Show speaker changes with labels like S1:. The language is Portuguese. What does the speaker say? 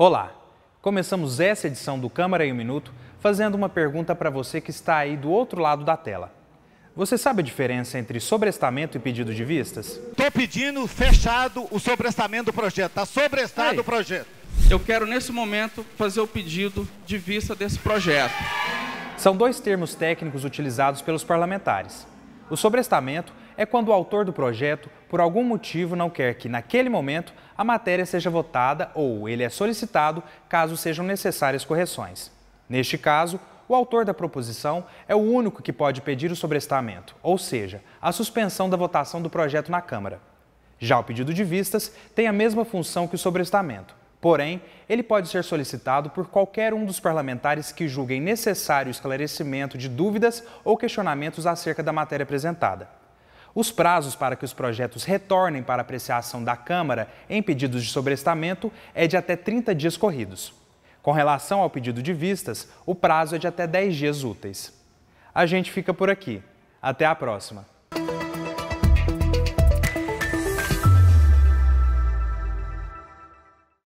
S1: Olá! Começamos essa edição do Câmara em um Minuto fazendo uma pergunta para você que está aí do outro lado da tela. Você sabe a diferença entre sobrestamento e pedido de vistas?
S2: Estou pedindo fechado o sobrestamento do projeto. Está sobrestado
S3: Aí.
S2: o projeto.
S3: Eu quero, nesse momento, fazer o pedido de vista desse projeto.
S1: São dois termos técnicos utilizados pelos parlamentares. O sobrestamento é quando o autor do projeto, por algum motivo, não quer que, naquele momento, a matéria seja votada ou ele é solicitado caso sejam necessárias correções. Neste caso, o autor da proposição é o único que pode pedir o sobrestamento, ou seja, a suspensão da votação do projeto na Câmara. Já o pedido de vistas tem a mesma função que o sobrestamento, porém, ele pode ser solicitado por qualquer um dos parlamentares que julguem necessário o esclarecimento de dúvidas ou questionamentos acerca da matéria apresentada. Os prazos para que os projetos retornem para apreciação da Câmara em pedidos de sobrestamento é de até 30 dias corridos. Com relação ao pedido de vistas, o prazo é de até 10 dias úteis. A gente fica por aqui. Até a próxima!